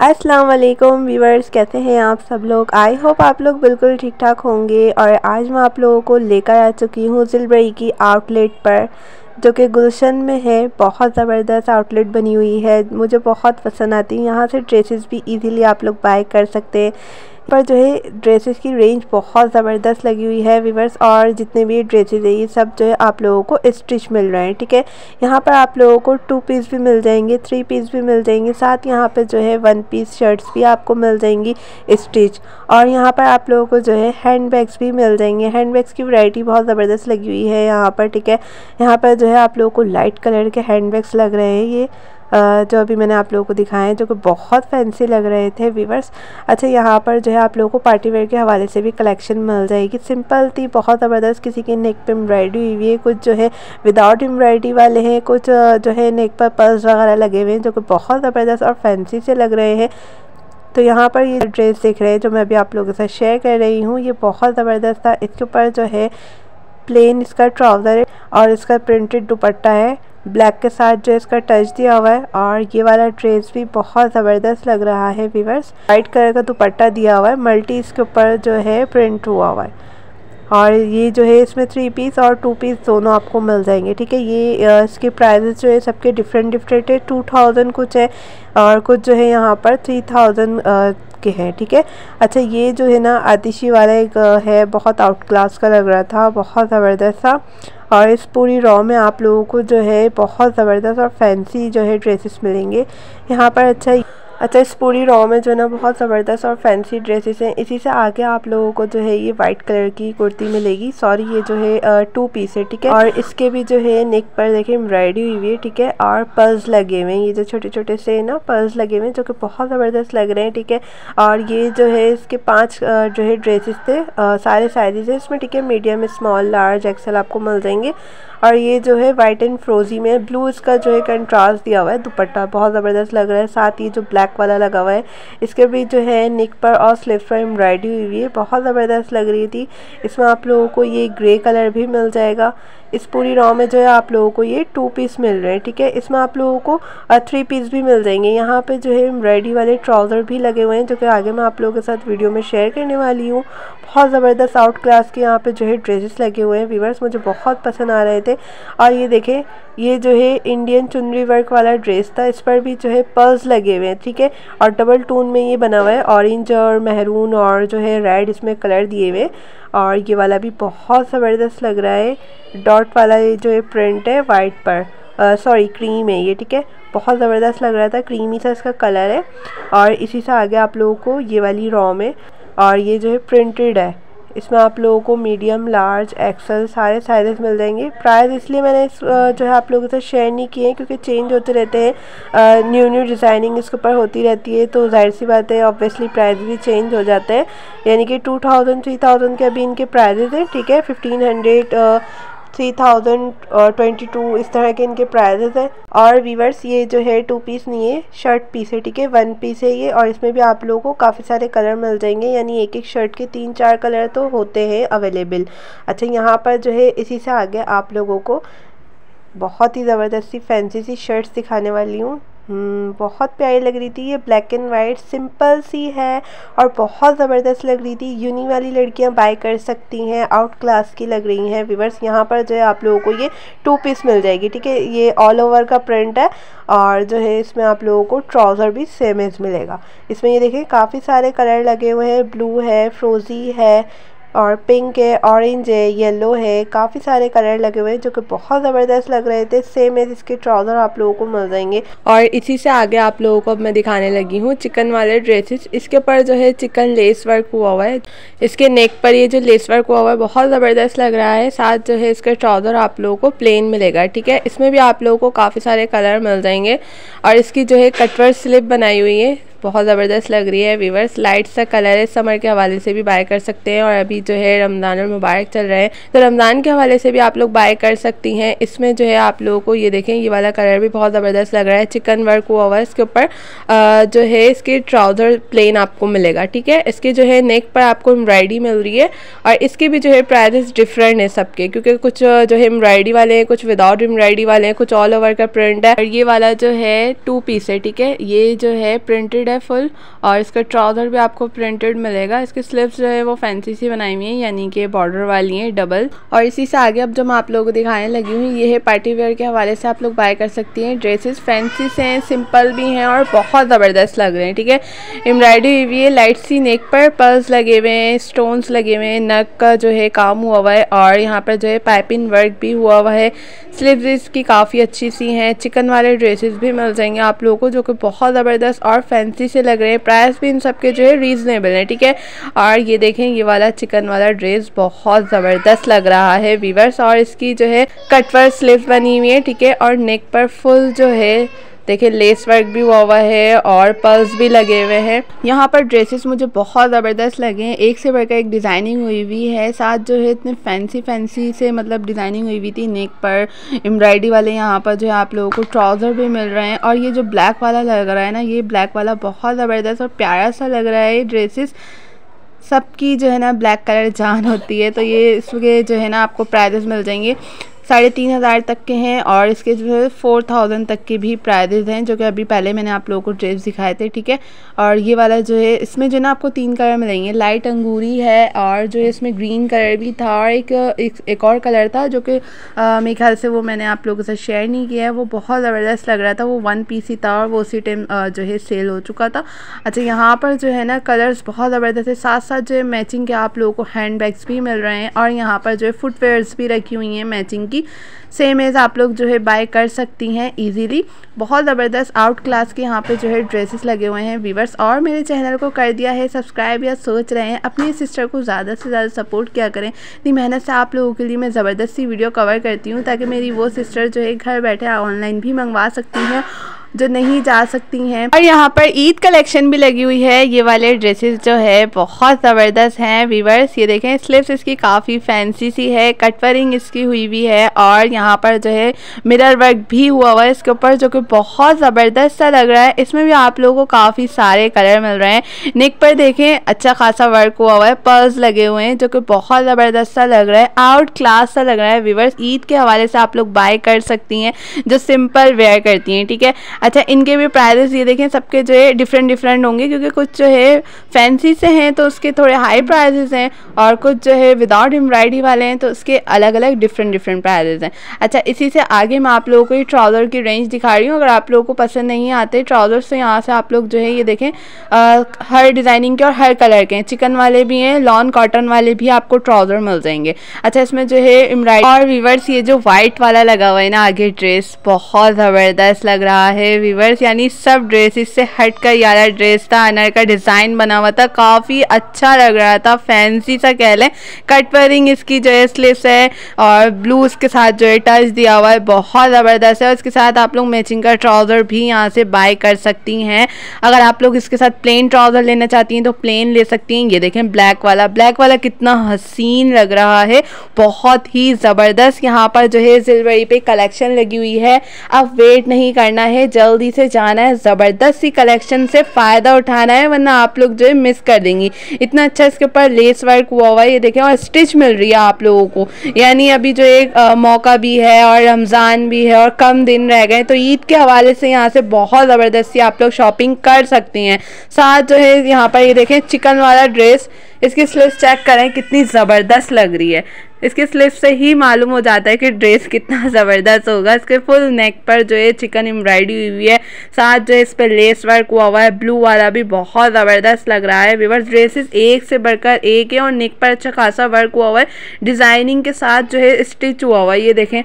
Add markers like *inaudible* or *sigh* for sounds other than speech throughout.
अस्सलाम वालेकुम व्यूवर्स कैसे हैं आप सब लोग? आई होप आप लोग बिल्कुल ठीक ठाक होंगे और आज मैं आप लोगों को लेकर आ चुकी हूँ जिलबरी की आउटलेट पर, जो कि गुलशन में है। बहुत ज़बरदस्त आउटलेट बनी हुई है। मुझे बहुत पसंद आती है। यहाँ से ड्रेसेस भी इजीली आप लोग बाय कर सकते हैं। पर जो है ड्रेसेस की रेंज बहुत ज़बरदस्त लगी हुई है वीवर्स और जितने भी ड्रेसेस है, ये सब जो है, आप लोगों को स्टिच मिल रहे हैं, ठीक है? यहाँ पर आप लोगों को टू पीस भी मिल जाएँगे थ्री पीस भी मिल जाएँगे, साथ यहाँ पर जो है वन पीस शर्ट्स भी आपको मिल जाएँगी स्टिच और यहाँ पर आप लोगों को जो है हैंड बैग्स भी मिल जाएँगे हैंड बैग्स की वैरायटी बहुत ज़बरदस्त लगी हुई है यहाँ पर, ठीक है? यहाँ पर जो है, आप लोगों को लाइट कलर के हैंड बैग्स लग रहे हैं, ये जो अभी मैंने आप लोगों को दिखाए हैं, जो कि बहुत फैंसी लग रहे थे वीवर्स अच्छा यहाँ पर जो है आप लोगों को पार्टी वेयर के हवाले से भी कलेक्शन मिल जाएगी। सिंपल थी, बहुत ज़बरदस्त। किसी की नेक पे एम्ब्रॉयडरी हुई है, कुछ जो है विदाउट एम्ब्रॉयडरी वाले हैं, कुछ जो है नेक पर पर्स वगैरह लगे हुए हैं, जो कि बहुत ज़बरदस्त और फैंसी से लग रहे हैं। तो यहाँ पर ये ड्रेस देख रहे हैं, जो मैं अभी आप लोगों के साथ शेयर कर रही हूँ। ये बहुत ज़बरदस्त था। इसके ऊपर जो है प्लेन इसका ट्राउज़र है और इसका प्रिंटेड दुपट्टा है। ब्लैक के साथ जो इसका टच दिया हुआ है, और ये वाला ड्रेस भी बहुत ज़बरदस्त लग रहा है वीवर्स वाइट कलर का दुपट्टा दिया हुआ है मल्टी इसके ऊपर जो है प्रिंट हुआ हुआ है। और ये जो है इसमें थ्री पीस और टू पीस दोनों आपको मिल जाएँगे, ठीक है? ये इसके प्राइजेस जो है सबके डिफरेंट डिफरेंट है। टू थाउज़ेंड कुछ है और कुछ जो है यहाँ पर थ्री थाउज़ेंड के हैं, ठीक है? अच्छा ये जो है ना आतिशी वाला एक है, बहुत आउट क्लास का लग रहा था, बहुत ज़बरदस्त था। और इस पूरी रॉ में आप लोगों को जो है बहुत ज़बरदस्त और फैंसी जो है ड्रेसेस मिलेंगे। यहाँ पर अच्छा अच्छा इस पूरी रॉ में जो है ना, बहुत ज़बरदस्त और फैंसी ड्रेसेस हैं। इसी से आगे आप लोगों को जो है ये वाइट कलर की कुर्ती मिलेगी। सॉरी ये जो है टू पीस है, ठीक है? और इसके भी जो है नेक पर देखिए एम्ब्रॉयडरी हुई हुई है, ठीक है? और पर्स लगे हुए हैं। ये जो छोटे छोटे से ना पर्स लगे हुए हैं, जो कि बहुत ज़बरदस्त लग रहे हैं, ठीक है? और ये जो है, इसके पाँच जो है ड्रेसेस थे सारे साइजेज है। इसमें, ठीक है मीडियम स्मॉल लार्ज एक्सल आपको मिल जाएँगे। और ये जो है वाइट एंड फ्रोजी में ब्लू इसका जो है कंट्रास्ट दिया हुआ है, दुपट्टा बहुत ज़बरदस्त लग रहा है। साथ ही जो ब्लैक वाला लगा हुआ है, इसके भी जो है निक पर और स्लिप पर एम्ब्रॉयडरी हुई हुई है। बहुत ज़बरदस्त लग रही थी। इसमें आप लोगों को ये ग्रे कलर भी मिल जाएगा। इस पूरी रॉ में जो है आप लोगों को ये टू पीस मिल रहे हैं, ठीक है? इसमें आप लोगों को थ्री पीस भी मिल जाएँगे। यहाँ पे जो है एम्ब्रॉयडरी वाले ट्राउज़र भी लगे हुए हैं, जो कि आगे मैं आप लोगों के साथ वीडियो में शेयर करने वाली हूँ। बहुत ज़बरदस्त आउट क्लास के यहाँ पे जो है ड्रेसेस लगे हुए हैं वीवर्स मुझे बहुत पसंद आ रहे थे। और ये देखें, ये जो है इंडियन चुनरी वर्क वाला ड्रेस था, इस पर भी जो है पर्ल्स लगे हुए हैं, ठीक है? और डबल टून में ये बना हुआ है ऑरेंज और मेहरून और जो है रेड इसमें कलर दिए हुए और ये वाला भी बहुत ज़बरदस्त लग रहा है। डॉट वाला ये जो ये प्रिंट है वाइट पर। सॉरी क्रीम है ये, ठीक है? बहुत ज़बरदस्त लग रहा था क्रीमी सा इसका कलर है। और इसी से आगे आप लोगों को ये वाली रॉम है। और ये जो है प्रिंटेड है। इसमें आप लोगों को मीडियम लार्ज एक्सल सारे साइजेस मिल जाएँगे। प्राइस इसलिए मैंने इस जो है आप लोगों के साथ शेयर नहीं किए हैं, क्योंकि चेंज होते रहते हैं। न्यू न्यू डिज़ाइनिंग इसके ऊपर होती रहती है तो ज़ाहिर सी बात है ऑब्वियसली प्राइस भी चेंज हो जाते हैं। यानी कि टू थाउज़ेंड थ्री थाउज़ेंड के अभी इनके प्राइजेज हैं, ठीक है? Fifteen hundred three thousand twenty two इस तरह के इनके प्राइजेस हैं। और वीवर्स ये जो है टू पीस नहीं है शर्ट पीस है, ठीक है? वन पीस है ये, और इसमें भी आप लोगों को काफ़ी सारे कलर मिल जाएँगे। यानी एक एक शर्ट के तीन चार कलर तो होते हैं अवेलेबल अच्छा यहाँ पर जो है, इसी से आगे आप लोगों को बहुत ही ज़बरदस्ती फैंसी सी शर्ट्स दिखाने वाली हूँ। बहुत प्यारी लग रही थी। ये ब्लैक एंड वाइट सिंपल सी है और बहुत ज़बरदस्त लग रही थी। यूनी वाली लड़कियाँ बाय कर सकती हैं आउट क्लास की लग रही हैं विवर्स यहाँ पर जो है आप लोगों को ये टू पीस मिल जाएगी, ठीक है? ये ऑल ओवर का प्रिंट है और जो है इसमें आप लोगों को ट्राउज़र भी सेम एज मिलेगा। इसमें ये देखिए, काफ़ी सारे कलर लगे हुए हैं। ब्लू है फ्रोज़ी है और पिंक है ऑरेंज है येलो है, काफ़ी सारे कलर लगे हुए हैं, जो कि बहुत ज़बरदस्त लग रहे थे। सेम है इसके ट्राउज़र आप लोगों को मिल जाएँगे। और इसी से आगे आप लोगों को अब मैं दिखाने लगी हूँ चिकन वाले ड्रेसेस इसके ऊपर जो है चिकन लेस वर्क हुआ हुआ है। इसके नेक पर ये जो लेस वर्क हुआ हुआ है, बहुत ज़बरदस्त लग रहा है। साथ जो है इसका ट्राउज़र आप लोगों को प्लेन मिलेगा, ठीक है? इसमें भी आप लोगों को काफ़ी सारे कलर मिल जाएँगे। और इसकी जो है कटवर स्लिप बनाई हुई है। बहुत ज़बरदस्त लग रही है वीवर्स लाइट्स का कलर है समर के हवाले से भी बाय कर सकते हैं और अभी जो है रमज़ान और मुबारक चल रहे हैं। तो रमज़ान के हवाले से भी आप लोग बाय कर सकती हैं। इसमें जो है आप लोगों को ये देखें, ये वाला कलर भी बहुत ज़बरदस्त लग रहा है चिकन वर्क हुआ हुआ इसके ऊपर जो है इसके ट्राउज़र प्लेन आपको मिलेगा, ठीक है? इसके जो है नेक पर आपको एम्ब्रॉयडरी मिल रही है और इसके भी जो है प्राइजेस डिफरेंट है सबके, क्योंकि कुछ जो है एम्ब्रॉयडरी वाले हैं, कुछ विदाउट एम्ब्रॉयडरी वाले हैं, कुछ ऑल ओवर का प्रिंट है। और ये वाला जो है टू पीस है, ठीक है? ये जो है प्रिंटेड है फुल, और इसका ट्राउज़र भी आपको प्रिंटेड मिलेगा। इसके स्लिप्स जो है वो फैंसी सी बनाई हुई हैं, यानी कि बॉर्डर वाली हैं, डबल। और इसी से आगे अब जो मैं आप लोगों को दिखाने लगी हूँ, ये है पार्टी वेयर के हवाले से आप लोग बाय कर सकती हैं। ड्रेसेस फैंसी से हैं, सिंपल भी हैं, और बहुत ज़बरदस्त लग रहे हैं, ठीक है? एम्ब्रॉयडरी हुई है, लाइट सी नेक पर, पर्ल्स लगे हुए हैं, स्टोन्स लगे हुए हैं, नक का जो है काम हुआ हुआ है, और यहाँ पर जो है पाइपिंग वर्क भी हुआ हुआ है। स्लीव्स इसकी काफ़ी अच्छी सी हैं, चिकन वाले ड्रेसेस भी मिल जाएँगे आप लोगों को, जो कि बहुत ज़बरदस्त और फैंसी से लग रहे हैं। प्राइस भी इन सब के जो है रीज़नेबल है, ठीक है? और ये देखें, ये वाला चिकन वाला ड्रेस बहुत ज़बरदस्त लग रहा है वीवर्स और इसकी जो है कटवर स्लीव बनी हुई है, ठीक है? और नेक पर फुल जो है देखिए लेस वर्क भी हुआ हुआ है और पर्ल्स भी लगे हुए हैं। यहाँ पर ड्रेसेस मुझे बहुत ज़बरदस्त लगे हैं। एक से बढ़कर एक डिज़ाइनिंग हुई हुई है। साथ जो है, इतने फैंसी फैंसी से मतलब डिज़ाइनिंग हुई हुई थी नेक पर। एम्ब्रॉयडरी वाले यहाँ पर जो है, आप लोगों को ट्राउज़र भी मिल रहे हैं। और ये जो ब्लैक वाला लग रहा है ना, ये ब्लैक वाला बहुत ज़बरदस्त और प्यारा सा लग रहा है ये ड्रेसेस सबकी जो है ना ब्लैक कलर जान होती है। तो ये इसके जो है ना, आपको प्राइजेस मिल जाएँगे। साढ़े तीन हज़ार तक के हैं और इसके जो है फोर थाउज़ेंड तक के भी प्राइजेज हैं जो कि अभी पहले मैंने आप लोगों को ड्रेस दिखाए थे ठीक है? और ये वाला जो है इसमें जो ना आपको तीन कलर मिलेंगे लाइट अंगूरी है और जो है इसमें ग्रीन कलर भी था और एक एक, एक और कलर था जो कि मेरे ख्याल से वो मैंने आप लोगों के साथ शेयर नहीं किया है। वो बहुत ज़बरदस्त लग रहा था वो वन पीस ही था और वो उसी टाइम जो है सेल हो चुका था। अच्छा यहाँ पर जो है ना कलर्स बहुत ज़बरदस्त है साथ साथ जो है मैचिंग के आप लोगों को हैंड भी मिल रहे हैं और यहाँ पर जो है फुटवेयर्स भी रखी हुई हैं मैचिंग की। सेम एज आप लोग जो है बाय कर सकती हैं इजीली बहुत ज़बरदस्त आउट क्लास के यहाँ पे जो है ड्रेसेस लगे हुए हैं वीवर्स और मेरे चैनल को कर दिया है सब्सक्राइब या सोच रहे हैं, अपनी सिस्टर को ज़्यादा से ज़्यादा सपोर्ट किया करें? इतनी मेहनत से आप लोगों के लिए मैं ज़बरदस्ती वीडियो कवर करती हूँ ताकि मेरी वो सिस्टर जो है घर बैठे ऑनलाइन भी मंगवा सकती हैं जो नहीं जा सकती हैं। और यहाँ पर ईद कलेक्शन भी लगी हुई है। ये वाले ड्रेसेस जो है, बहुत ज़बरदस्त हैं वीवर्स ये देखें स्लीव्स इसकी काफ़ी फैंसी सी है कटवरिंग इसकी हुई हुई है और यहाँ पर जो है मिरर वर्क भी हुआ हुआ है इसके ऊपर, जो कि बहुत ज़बरदस्त सा लग रहा है। इसमें भी आप लोगों को काफ़ी सारे कलर मिल रहे हैं। नेक पर देखें अच्छा खासा वर्क हुआ हुआ है। पर्स लगे हुए हैं, जो कि बहुत ज़बरदस्त सा लग रहा है। आउट क्लास सा लग रहा है वीवर्स ईद के हवाले से आप लोग बाय कर सकती हैं, जो सिंपल वेयर करती हैं, ठीक है? अच्छा इनके भी प्राइजेस ये देखें, सबके जो है डिफरेंट डिफरेंट होंगे, क्योंकि कुछ जो है फैंसी से हैं तो उसके थोड़े हाई प्राइजेस हैं, और कुछ जो है विदाउट एम्ब्रॉयडरी वाले हैं तो उसके अलग अलग डिफरेंट डिफरेंट प्राइजेस हैं। अच्छा इसी से आगे मैं आप लोगों को ये ट्राउज़र की रेंज दिखा रही हूँ। अगर आप लोगों को पसंद नहीं आते ट्राउज़र्स तो यहाँ से आप लोग जो है ये देखें हर डिज़ाइनिंग के और हर कलर के हैं। चिकन वाले भी हैं लॉन कॉटन वाले भी आपको ट्राउज़र मिल जाएँगे। अच्छा इसमें जो है एम्ब्रॉयडरी और वीवर्स ये जो वाइट वाला लगा हुआ है ना, आगे ड्रेस बहुत ज़बरदस्त लग रहा है। वीवर्स ड्रेस यानी सब ड्रेस इससे हट कर यारा ड्रेस था, अनर का डिज़ाइन बना हुआ था, काफ़ी अच्छा लग रहा था फैंसी सा कह लें। कट कटवरिंग इसकी जो है स्लिप्स है और ब्लू उसके साथ जो है टच दिया हुआ है, बहुत ज़बरदस्त है। और इसके साथ आप लोग मैचिंग का ट्राउज़र भी यहाँ से बाय कर सकती हैं। अगर आप लोग इसके साथ प्लेन ट्राउज़र लेना चाहती हैं तो प्लेन ले सकती हैं। ये देखें ब्लैक वाला। ब्लैक वाला कितना हसीन लग रहा है, बहुत ही ज़बरदस्त। यहाँ पर जो है जिलवरी पे कलेक्शन लगी हुई है। अब वेट नहीं करना है जल्दी से जाना है ज़बरदस्त सी कलेक्शन से फ़ायदा उठाना है वरना आप लोग जो है मिस कर देंगी। इतना अच्छा इसके ऊपर लेस वर्क हुआ हुआ है ये देखें और स्टिच मिल रही है आप लोगों को। यानी अभी जो एक आ, मौका भी है और रमज़ान भी है और कम दिन रह गए तो ईद के हवाले से यहाँ से बहुत ज़बरदस्ती आप लोग शॉपिंग कर सकती हैं। साथ जो है यहाँ पर ये देखें चिकन वाला ड्रेस इसकी स्लिप्स चेक करें कितनी ज़बरदस्त लग रही है। इसके स्लिप से ही मालूम हो जाता है कि ड्रेस कितना *laughs* ज़बरदस्त होगा। इसके फुल नेक पर जो है चिकन एम्ब्रॉयडरी हुई हुई है, साथ जो है इस पर लेस वर्क हुआ हुआ है ब्लू वाला भी बहुत ज़बरदस्त लग रहा है। विवर्स ड्रेसेस एक से बढ़कर एक है और नेक पर अच्छा खासा वर्क हुआ हुआ है। डिज़ाइनिंग के साथ जो है स्टिच हुआ हुआ है, ये देखें।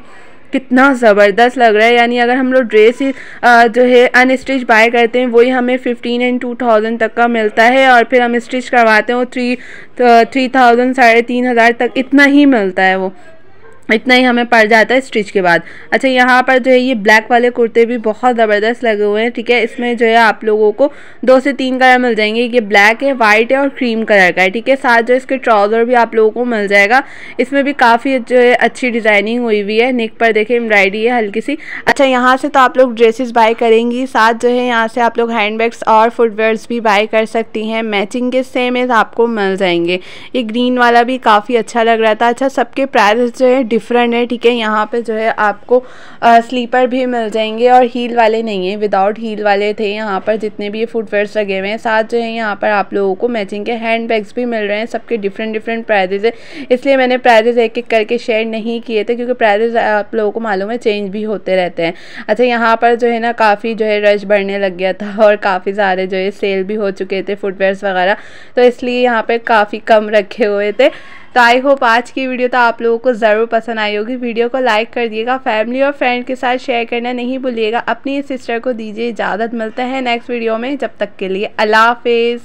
कितना ज़बरदस्त लग रहा है। यानी अगर हम लोग ड्रेस ही जो है अनस्टिच बाय करते हैं, वही हमें फिफ्टीन एंड टू थाउज़ेंड तक का मिलता है और फिर हम स्टिच करवाते हैं, वो थ्री थ्री थाउज़ेंड साढ़े तीन हज़ार तक इतना ही मिलता है वो। इतना ही हमें पड़ जाता है स्टिच के बाद। अच्छा यहाँ पर जो है ये ब्लैक वाले कुर्ते भी बहुत ज़बरदस्त लगे हुए हैं, ठीक है? इसमें जो है आप लोगों को दो से तीन कलर मिल जाएँगे। ये ब्लैक है, वाइट है और क्रीम कलर का है, ठीक है? साथ जो इसके ट्राउज़र भी आप लोगों को मिल जाएगा। इसमें भी काफ़ी जो है अच्छी डिज़ाइनिंग हुई हुई है। नेक पर देखें, एम्ब्रॉयडरी है हल्की सी अच्छा यहाँ से तो आप लोग ड्रेसेस बाय करेंगी। साथ जो है यहाँ से आप लोग हैंड बैग्स और फुटवेयर्स भी बाय कर सकती हैं। मैचिंग के सेम आपको मिल जाएँगे। ये ग्रीन वाला भी काफ़ी अच्छा लग रहा था। अच्छा सबके प्राइस जो है डिफरेंट है ठीक है? यहाँ पे जो है आपको आ, स्लीपर भी मिल जाएँगे और हील वाले नहीं है। विदाउट हील वाले थे यहाँ पर जितने भी ये फुटवेयर्स लगे हुए हैं साथ जो है यहाँ पर आप लोगों को मैचिंग के हैंड बैग्स भी मिल रहे हैं। सबके डिफरेंट डिफरेंट प्राइजेज है। इसलिए मैंने प्राइजेज एक एक करके शेयर नहीं किए थे क्योंकि प्राइजेज आप लोगों को मालूम है चेंज भी होते रहते हैं। अच्छा यहाँ पर जो है ना काफ़ी जो है रश बढ़ने लग गया था और काफ़ी सारे जो है सेल भी हो चुके थे फुटवेयर्स वगैरह। तो इसलिए यहाँ पर काफ़ी कम रखे हुए थे। तो आई होप आज की वीडियो तो आप लोगों को ज़रूर पसंद आई होगी। वीडियो को लाइक कर दिएगा फैमिली और फ्रेंड के साथ शेयर करना नहीं भूलिएगा। अपनी सिस्टर को दीजिए इजाज़त। मिलता है नेक्स्ट वीडियो में। जब तक के लिए अल्लाह हाफिज़।